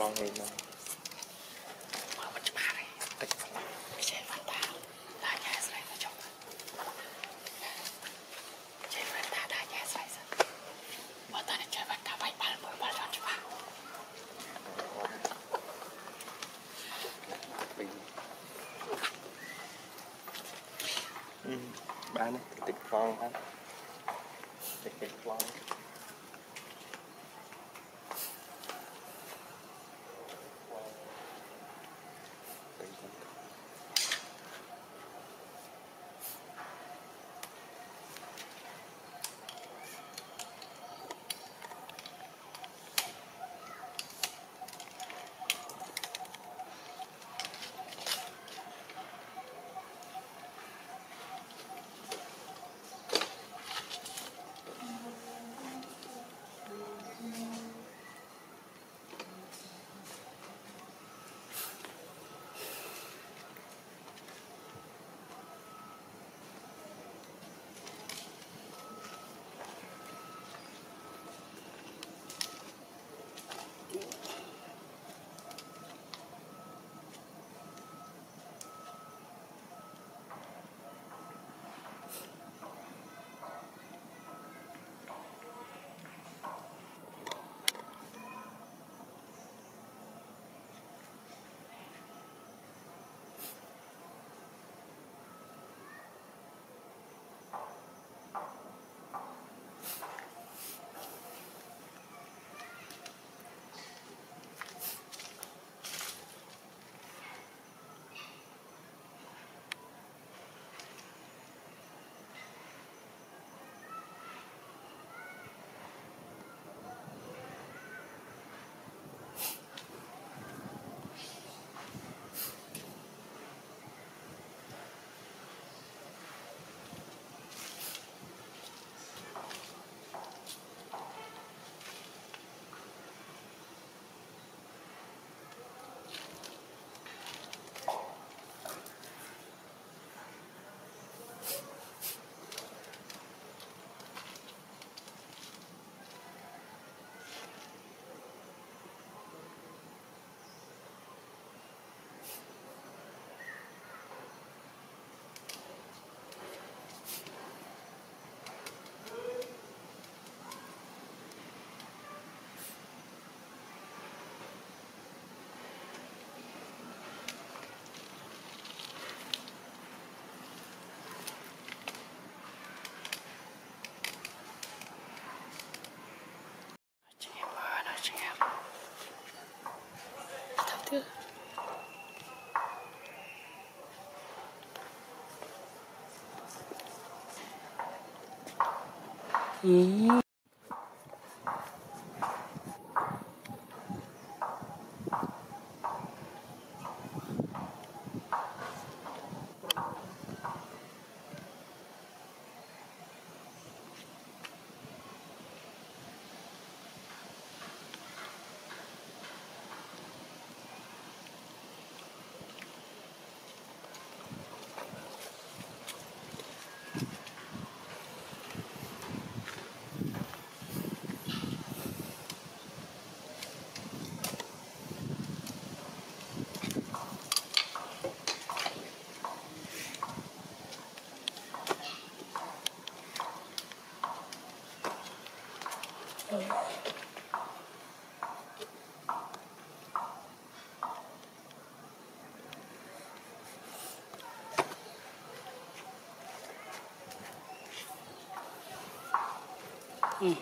ឡងវិញមកមកមិនច្បាស់ទេទឹកខ្ជិលវ៉ាន់តាតាញ៉ែស្រីទៅចុះខ្ជិលវ៉ាន់តាតាញ៉ែស្រីសិនមកតាខ្ជិលវ៉ាន់តាបាយបាល់មើលបាល់ចង់ច្បាស់វិញបានតិចខ្វងហ្នឹងតិចតិចខ្វង 咦。うん。